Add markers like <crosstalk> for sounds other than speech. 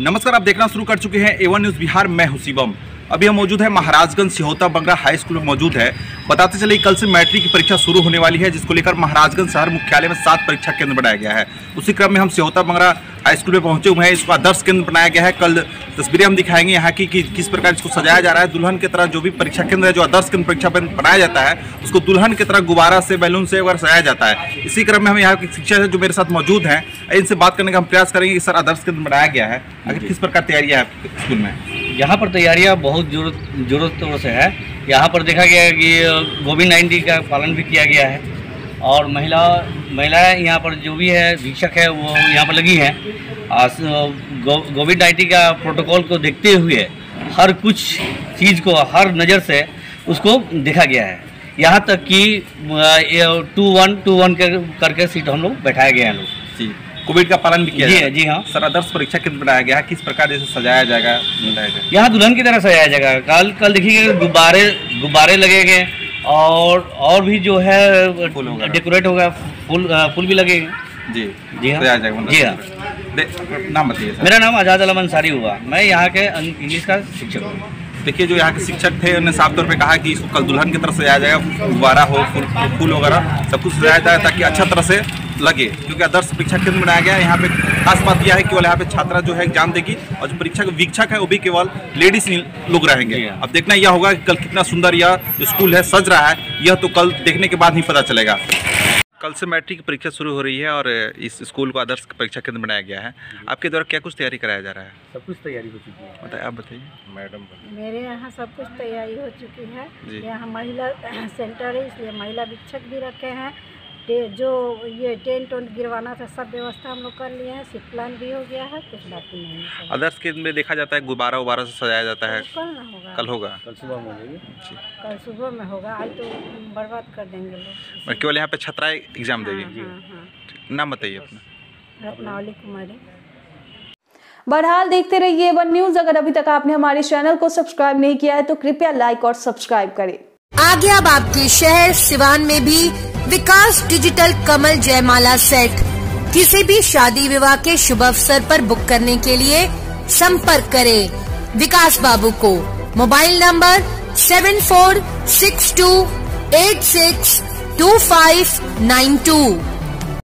नमस्कार, आप देखना शुरू कर चुके हैं एवन न्यूज़ बिहार, मैं हुसीबम अभी हम मौजूद है महाराजगंज, सिहोता, बंगरा हाई स्कूल में मौजूद है। बताते चले कल से मैट्रिक की परीक्षा शुरू होने वाली है, जिसको लेकर महाराजगंज शहर मुख्यालय में सात परीक्षा केंद्र बनाया गया है। उसी क्रम में हम सिहोता, बंगरा स्कूल में पहुँचे हुए हैं। इसको आदर्श केंद्र बनाया गया है। कल तस्वीरें हम दिखाएँगे यहाँ की कि किस प्रकार इसको सजाया जा रहा है। दुल्हन की तरह जो भी परीक्षा केंद्र है जो आदर्श केंद्र परीक्षा केंद्र बनाया जाता है उसको दुल्हन की तरह गुब्बारा से बैलून से वगैरह सजाया जाता है। इसी क्रम में हम यहाँ के शिक्षक है जो मेरे साथ मौजूद हैं। इनसे बात करने का हम प्रयास करेंगे कि सर आदर्श केंद्र बनाया गया है। आखिर किस प्रकार तैयारियाँ है स्कूल में? यहाँ पर तैयारियाँ बहुत ज़रूरत ज़रूरत तौर से है। यहाँ पर देखा गया है कि कोविड नाइन्टीन का पालन भी किया गया है। और महिला महिलाएँ यहाँ पर जो भी है शिक्षक है वो यहाँ पर लगी हैं। कोविड नाइन्टीन का प्रोटोकॉल को देखते हुए हर कुछ चीज़ को हर नज़र से उसको देखा गया है। यहाँ तक कि टू वन टू वन कर, करके सीट हम लोग बैठाया गया है लोग। जी कोविड का पालन भी किया जी जी हाँ। सर आदर्श परीक्षा केंद्र बनाया गया है किस प्रकार जैसे सजाया जाएगा यहाँ दुल्हन की तरह सजाया जाएगा। कल कल देखिए गुब्बारे गुब्बारे लगेंगे और और भी जो है डेकोरेट होगा फूल फूल भी लगेंगे। जी। जी हाँ। जी हाँ। नाम बताइए मेरा नाम आज़ाद अलम अंसारी हुआ। मैं यहाँ के अं- इंग्लिश का शिक्षक हूँ। देखिए जो यहाँ के शिक्षक थे उन्होंने साफ़ तौर पे कहा कि इसको कल दुल्हन की तरफ़ सजाया जाएगा गुब्बारा हो फूल फूल वगैरह सब कुछ सजाया जाए ताकि अच्छा तरह से लगे। क्योंकि आदर्श परीक्षा केंद्र बनाया गया है। यहाँ पे खास बात यह है कि केवल यहाँ पे छात्रा जो है एग्ज़ाम देगी और जो परीक्षा के वीक्षक है वो भी केवल लेडीज़ लोग रहेंगे। हाँ। अब देखना यह होगा कि कल कितना सुंदर यह स्कूल है सज रहा है यह तो कल देखने के बाद ही पता चलेगा। कल से मैट्रिक की परीक्षा शुरू हो रही है और इस स्कूल को आदर्श परीक्षा केंद्र बनाया गया है। आपके द्वारा क्या कुछ तैयारी कराया जा रहा है? सब कुछ तैयारी हो चुकी है। बताइए आप बताइए। मैडम मेरे यहाँ सब कुछ तैयारी हो चुकी है। यहाँ महिला <clears throat> सेंटर है इसलिए महिला शिक्षक भी रखे हैं। जो ये टेंट वेंट गिरवाना था सब व्यवस्था हम लोग कर लिए हैं सिप प्लान भी हो गया है कुछ बाकी नहीं है। आदर्श केंद्र में देखा जाता है गुब्बारा उबारा से सजाया जाता है। कल ना होगा। कल होगा। कल सुबह में हो कल सुबह में होगा आज तो बर्बाद कर देंगे लोग। केवल यहाँ पे छात्राएँ एग्ज़ाम हाँ, देगी। हाँ, हाँ। नाम बताइए अपना। रत्नावली कुमारी। बहरहाल देखते रहिए वन न्यूज़। अगर अभी तक आपने हमारे चैनल को सब्सक्राइब नहीं किया है तो कृपया लाइक और सब्सक्राइब करें। आगे के शहर सिवान में भी विकास डिजिटल कमल जयमाला सेट। किसी भी शादी विवाह के शुभ अवसर पर बुक करने के लिए संपर्क करें विकास बाबू को। Mobile number seven four six two eight six two five nine two